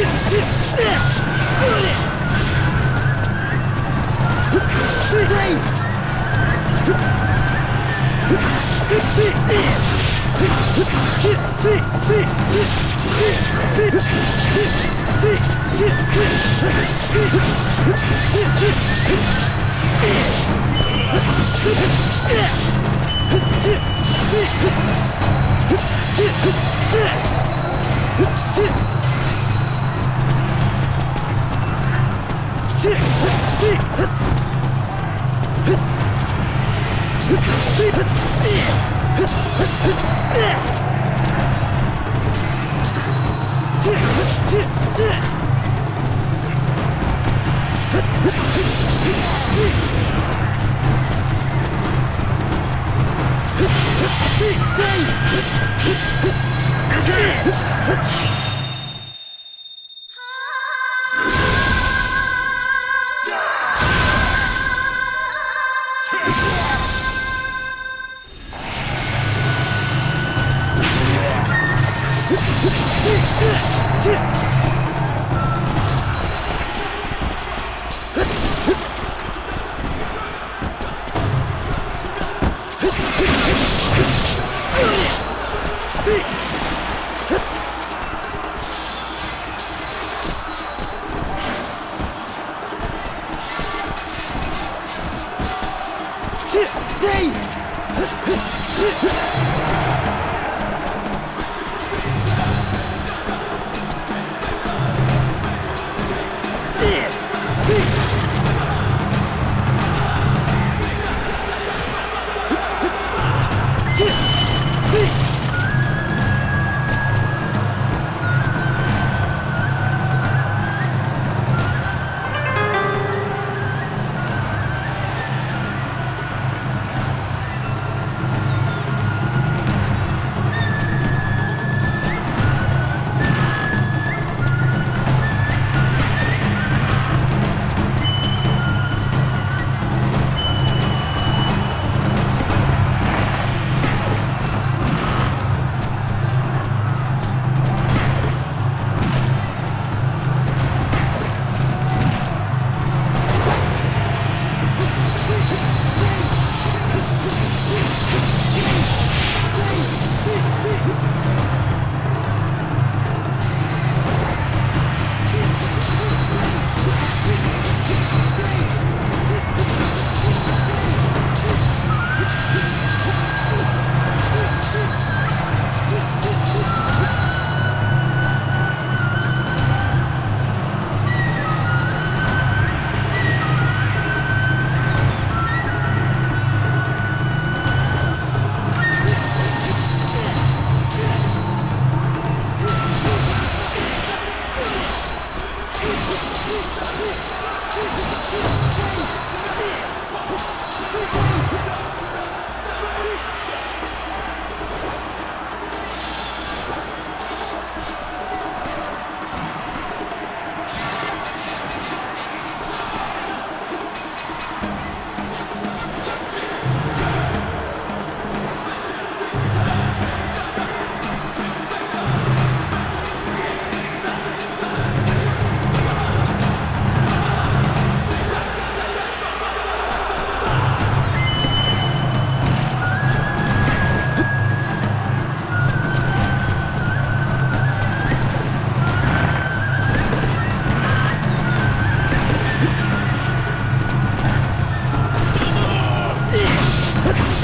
Yeah! せ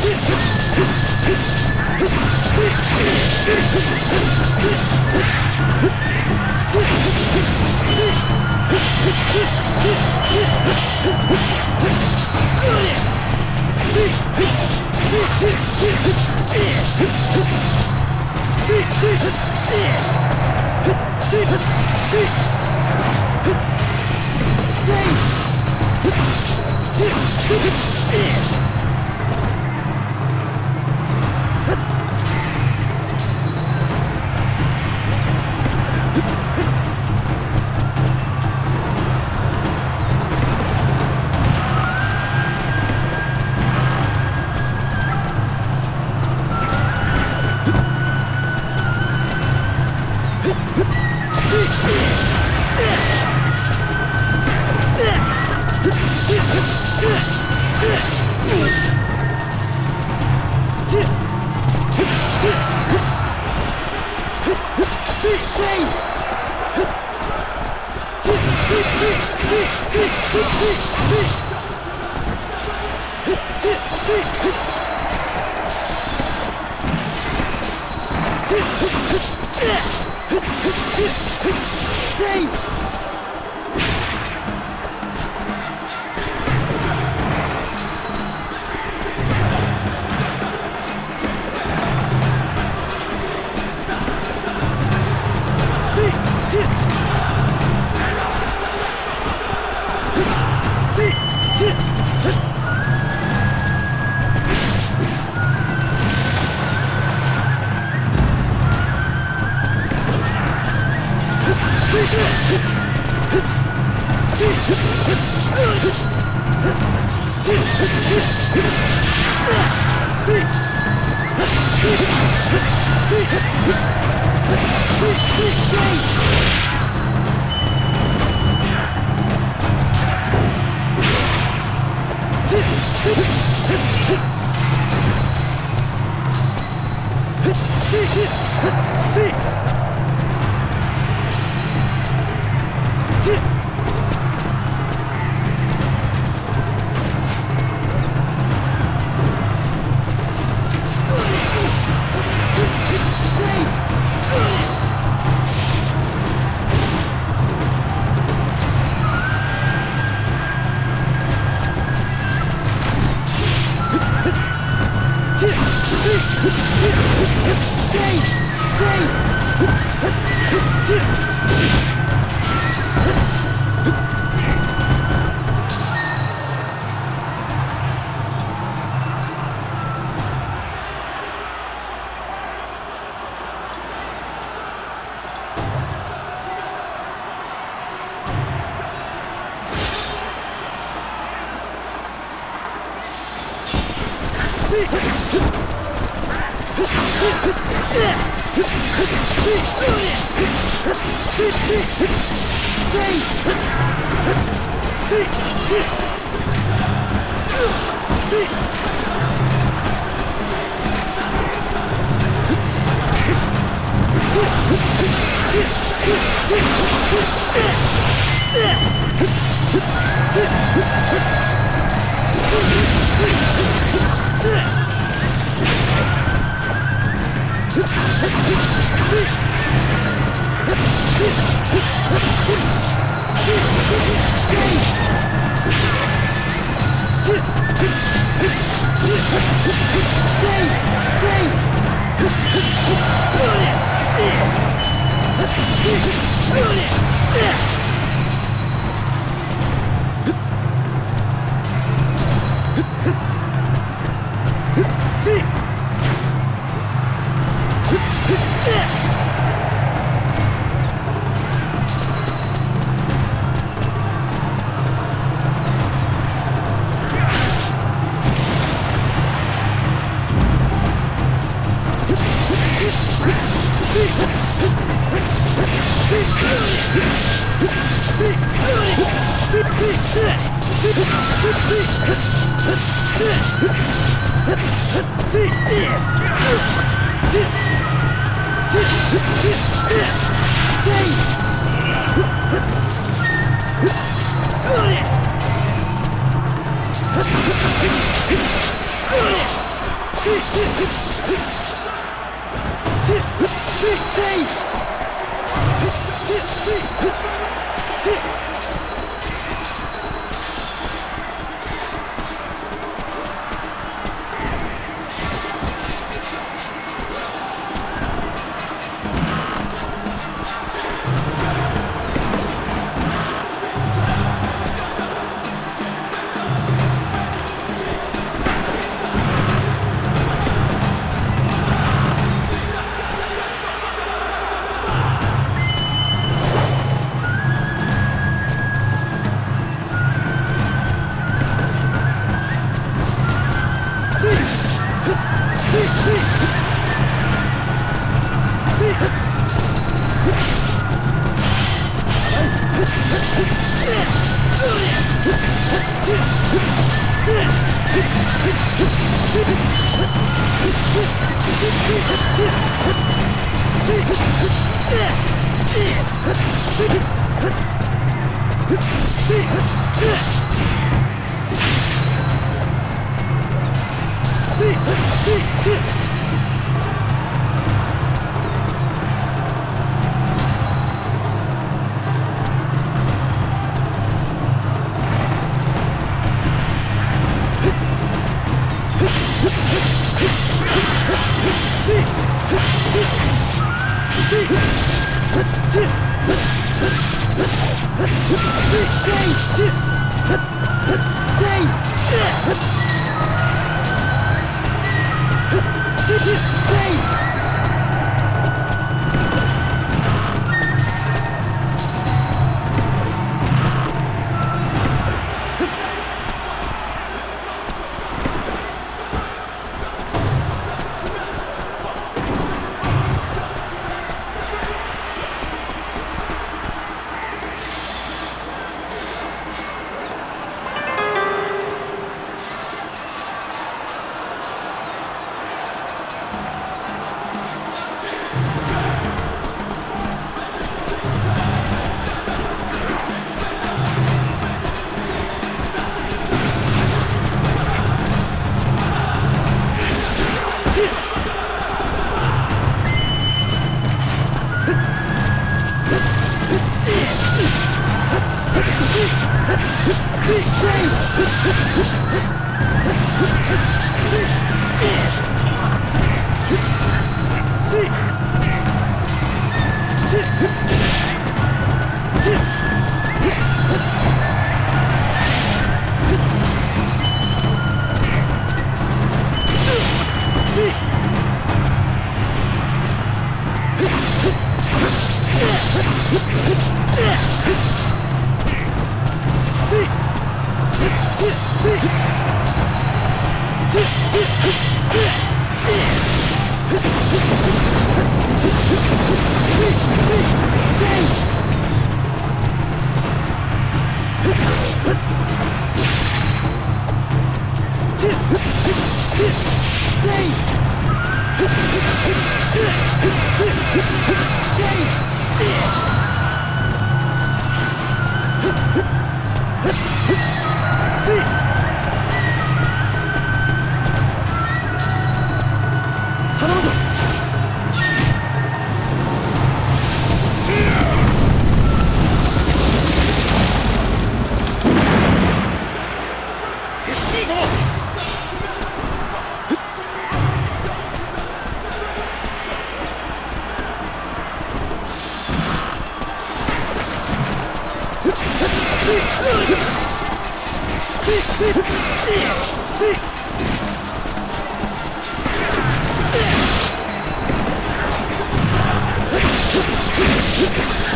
Yeah! Dave! Hmph! こツッツッ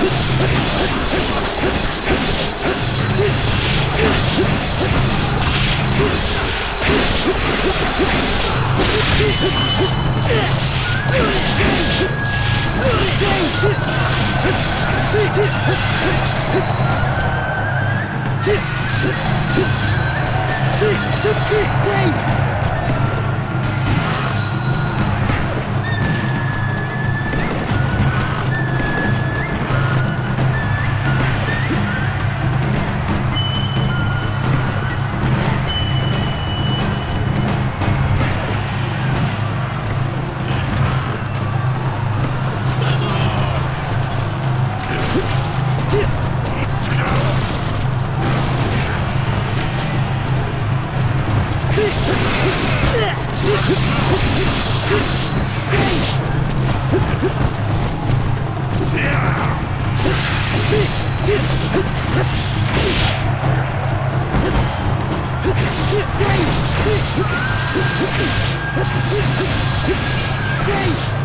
Six, six, six, eight! Dave!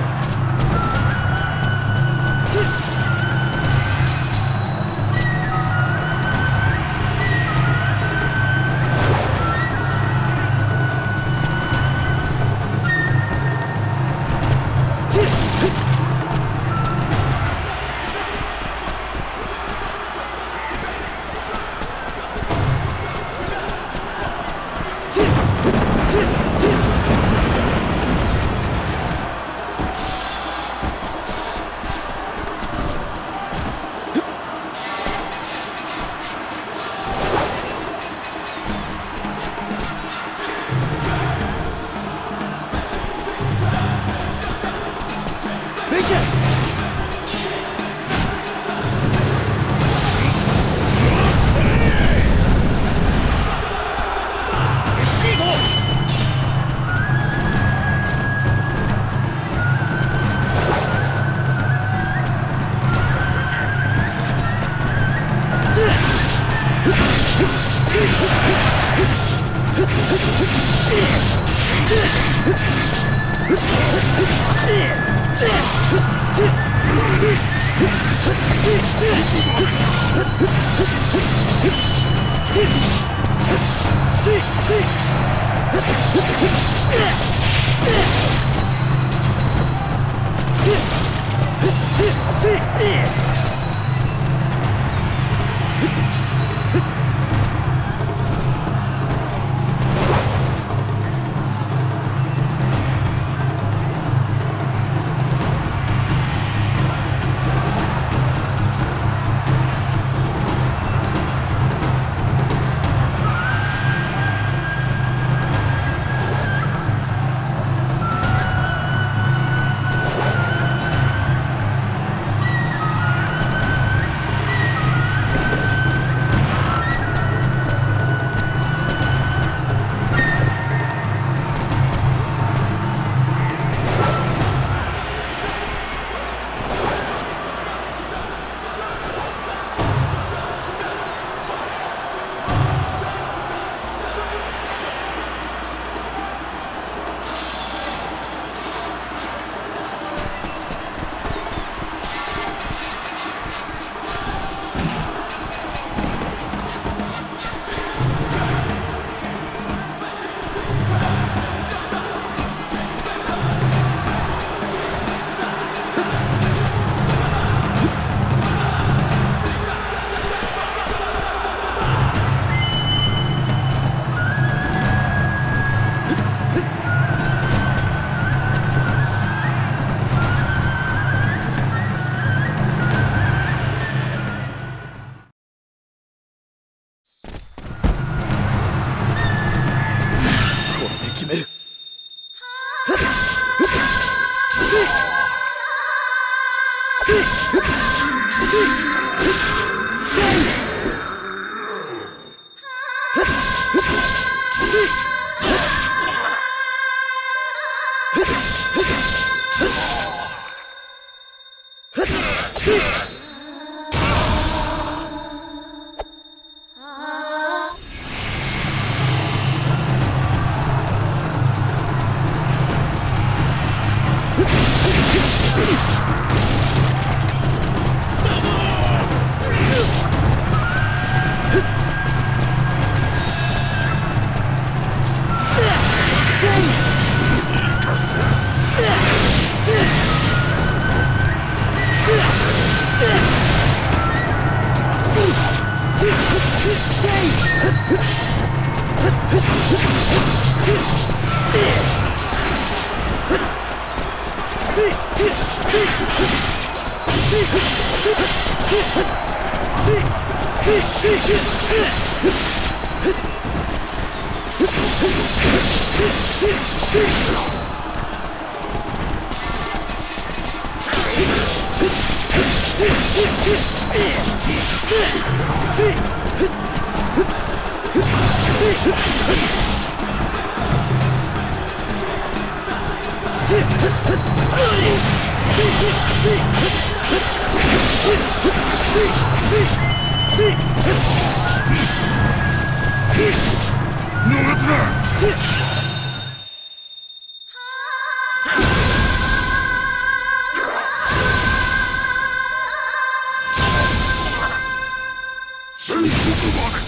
Fuck!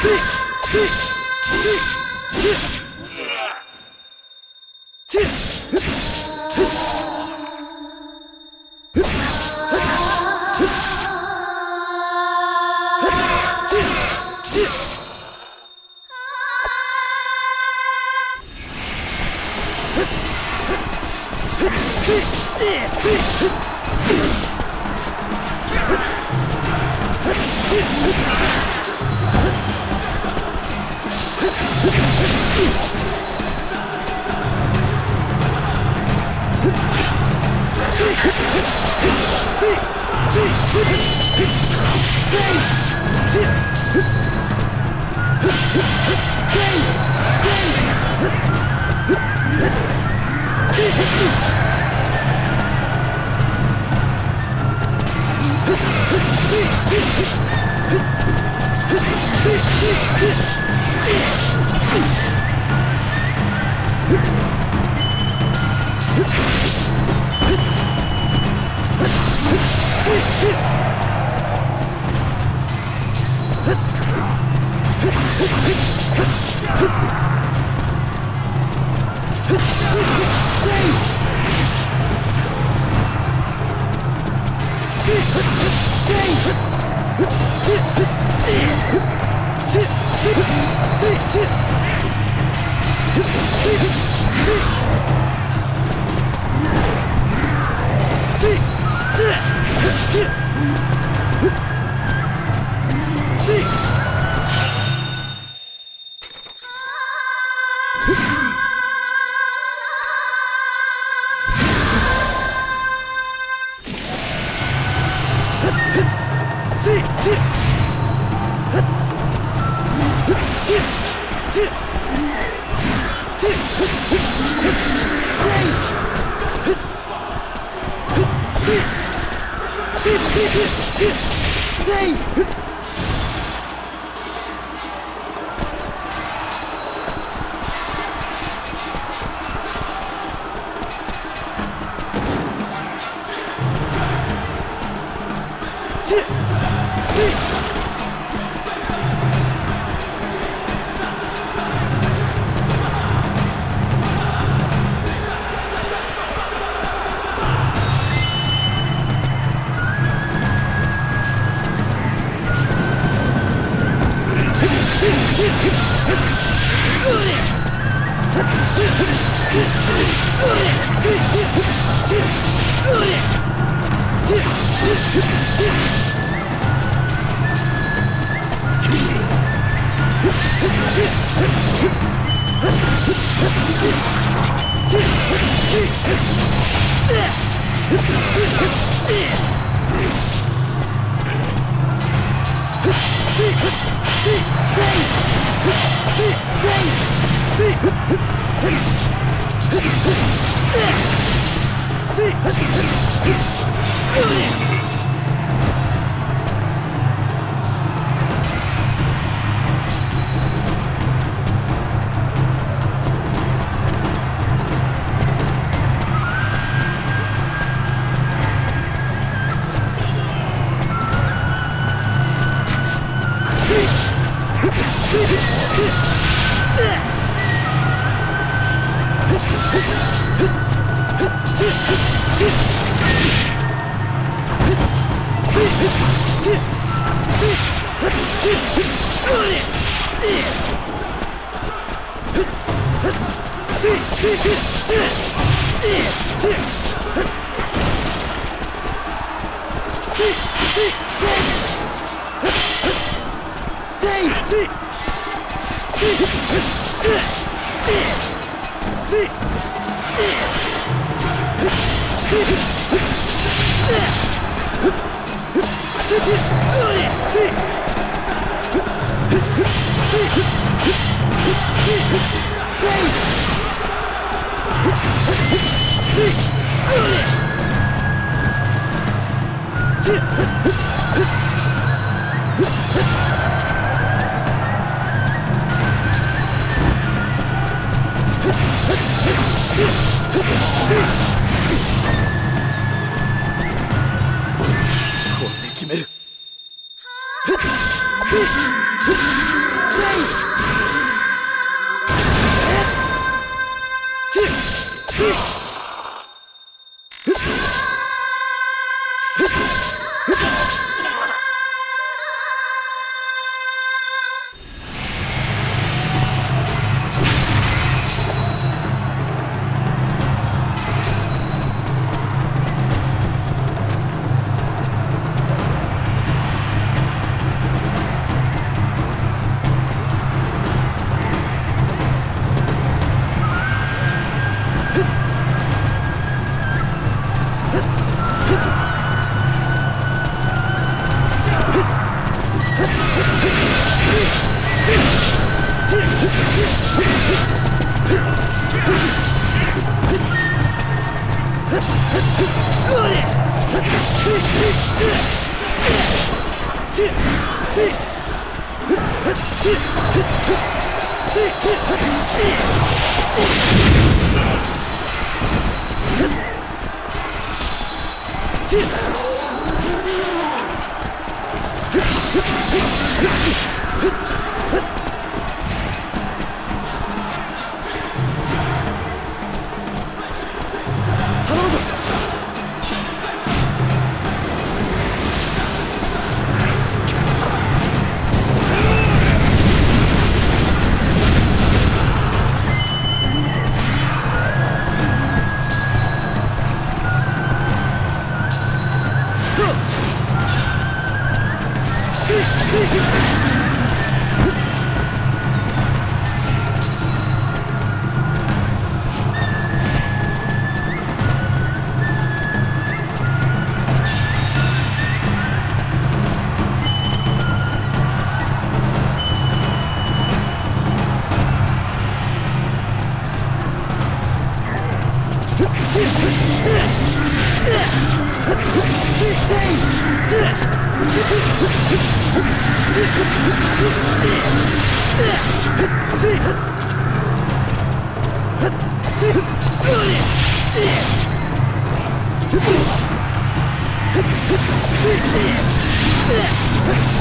スイッス They See! れで決める。